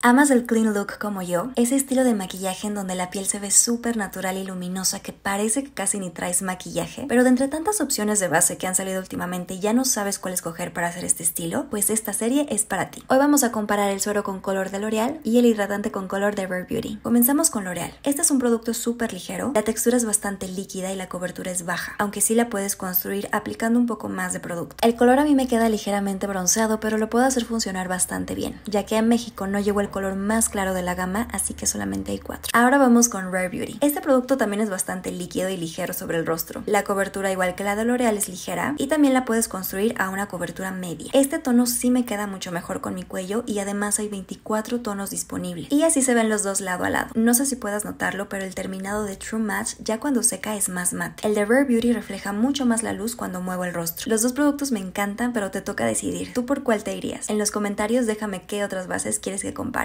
¿Amas el clean look como yo? Ese estilo de maquillaje en donde la piel se ve súper natural y luminosa que parece que casi ni traes maquillaje, pero de entre tantas opciones de base que han salido últimamente ya no sabes cuál escoger para hacer este estilo, pues esta serie es para ti. Hoy vamos a comparar el suero con color de L'Oreal y el hidratante con color de Rare Beauty. Comenzamos con L'Oreal. Este es un producto súper ligero, la textura es bastante líquida y la cobertura es baja, aunque sí la puedes construir aplicando un poco más de producto. El color a mí me queda ligeramente bronceado, pero lo puedo hacer funcionar bastante bien, ya que en México no llegó el color más claro de la gama, así que solamente hay cuatro. Ahora vamos con Rare Beauty. Este producto también es bastante líquido y ligero sobre el rostro. La cobertura igual que la de L'Oreal es ligera y también la puedes construir a una cobertura media. Este tono sí me queda mucho mejor con mi cuello y además hay 24 tonos disponibles. Y así se ven los dos lado a lado. No sé si puedas notarlo, pero el terminado de True Match ya cuando seca es más matte. El de Rare Beauty refleja mucho más la luz cuando muevo el rostro. Los dos productos me encantan, pero te toca decidir. ¿Tú por cuál te irías? En los comentarios déjame qué otras bases quieres que compare